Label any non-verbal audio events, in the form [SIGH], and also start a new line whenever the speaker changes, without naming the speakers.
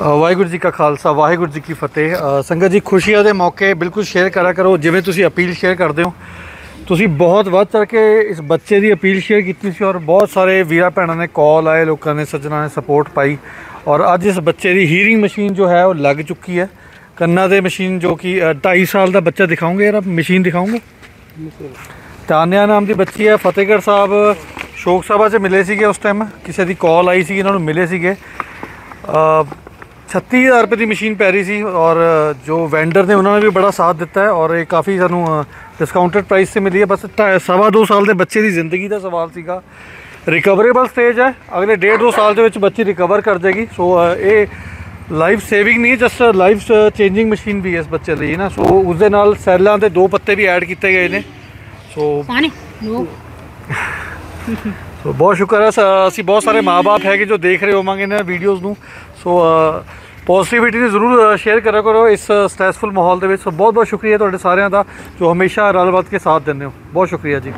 ਵਾਹਿਗੁਰੂ ਜੀ ਕਾ ਖਾਲਸਾ, ਵਾਹਿਗੁਰੂ ਜੀ ਕੀ ਫਤਿਹ। ਸੰਗਤ ਜੀ, ਖੁਸ਼ੀਆਂ ਦੇ ਮੌਕੇ ਬਿਲਕੁਲ ਸ਼ੇਅਰ ਕਰਿਆ ਕਰੋ, ਜਿਵੇਂ ਤੁਸੀਂ ਅਪੀਲ ਸ਼ੇਅਰ ਕਰਦੇ ਹੋ। ਤੁਸੀਂ ਬਹੁਤ ਵੱਧ ਚੜ ਕੇ ਇਸ ਬੱਚੇ ਦੀ ਅਪੀਲ ਸ਼ੇਅਰ ਕੀਤੀ ਸੀ ਔਰ ਬਹੁਤ ਸਾਰੇ ਵੀਰਾ ਭੈਣਾਂ ਨੇ ਕਾਲ ਆਏ, ਲੋਕਾਂ ਨੇ ਸੱਜਣਾ ਨੇ ਸਪੋਰਟ ਪਾਈ। ਔਰ ਅੱਜ ਇਸ ਬੱਚੇ ਦੀ ਹੀਰਿੰਗ ਮਸ਼ੀਨ ਜੋ ਹੈ, ਉਹ ਲੱਗ ਚੁੱਕੀ ਹੈ। ਕੰਨਾਂ ਦੇ ਮਸ਼ੀਨ ਜੋ ਕਿ 2.5 ਸਾਲ ਦਾ ਬੱਚਾ ਦਿਖਾਉਂਗੇ ਯਾਰ ਮਸ਼ੀਨ ਦਿਖਾਉਂਗੇ? ਤਾਨਿਆ ਨਾਮ ਦੀ ਬੱਚੀ ਹੈ, ਫਤਿਹਗੜ੍ਹ ਸਾਹਿਬ, ਸ਼ੋਕ ਸਭਾ 'ਚ ਮਿਲੇ ਸੀਗੇ ਉਸ ਟਾਈਮ ਕਿਸੇ ਦੀ ਕਾਲ ਆਈ ਸੀ, ਇਹਨਾਂ ਨੂੰ ਮਿਲੇ ਸੀਗੇ। 36000 ਰੁਪਏ ਦੀ ਮਸ਼ੀਨ ਪੈ ਰਹੀ ਸੀ ਔਰ ਜੋ ਵੈਂਡਰ ਨੇ ਉਹਨਾਂ ਨੇ ਵੀ ਬੜਾ ਸਾਥ ਦਿੱਤਾ ਹੈ ਔਰ ਇਹ ਕਾਫੀ ਸਾਨੂੰ ਡਿਸਕਾਊਂਟਡ ਪ੍ਰਾਈਸ ਤੇ ਮਿਲੀ ਹੈ। ਬਸ ਸਵਾ ਦੋ ਸਾਲ ਦੇ ਬੱਚੇ ਦੀ ਜ਼ਿੰਦਗੀ ਦਾ ਸਵਾਲ ਸੀਗਾ। ਰਿਕਵਰੇਬਲ ਸਟੇਜ ਹੈ। ਅਗਲੇ ਡੇਢ ਦੋ ਸਾਲ ਦੇ ਵਿੱਚ ਬੱਚੀ ਰਿਕਵਰ ਕਰ ਜਾਏਗੀ। ਸੋ ਇਹ ਲਾਈਫ ਸੇਵਿੰਗ ਨਹੀਂ ਜਸਟ ਲਾਈਫ ਚੇਂਜਿੰਗ ਮਸ਼ੀਨ ਵੀ ਹੈ ਇਸ ਬੱਚੇ ਲਈ ਨਾ? ਸੋ ਉਸ ਦੇ ਨਾਲ ਸੈੱਲਾਂ ਦੇ ਦੋ ਪੱਤੇ ਵੀ ਐਡ ਕੀਤੇ ਗਏ ਨੇ। ਸੋ
ਪਾਣੀ ਨੋ [LAUGHS]
ਸੋ ਬਹੁਤ ਸ਼ੁਕਰ ਹੈ, ਸ- ਅਸੀਂ ਬਹੁਤ ਸਾਰੇ ਮਾਪੇ ਹੈਗੇ ਜੋ ਦੇਖ ਰਹੇ ਹੋਵਾਂਗੇ ਇਹਨਾਂ ਵੀਡੀਓਜ਼ ਨੂੰ। ਸੋ ਪੋਜ਼ਿਟਿਵਿਟੀ ਨੂੰ ਜ਼ਰੂਰ ਸ਼ੇਅਰ ਕਰਿਆ ਕਰੋ ਇਸ ਸਟ੍ਰੈਸਫੁਲ ਮਾਹੌਲ ਦੇ ਵਿੱਚ। ਸੋ ਬਹੁਤ ਬਹੁਤ ਸ਼ੁਕਰੀਆ ਤੁਹਾਡੇ ਸਾਰਿਆਂ ਦਾ ਜੋ ਹਮੇਸ਼ਾ ਰਲ ਵੱਧ ਕੇ ਸਾਥ ਦਿੰਦੇ ਹੋ। ਬਹੁਤ ਸ਼ੁਕਰੀਆ ਜੀ।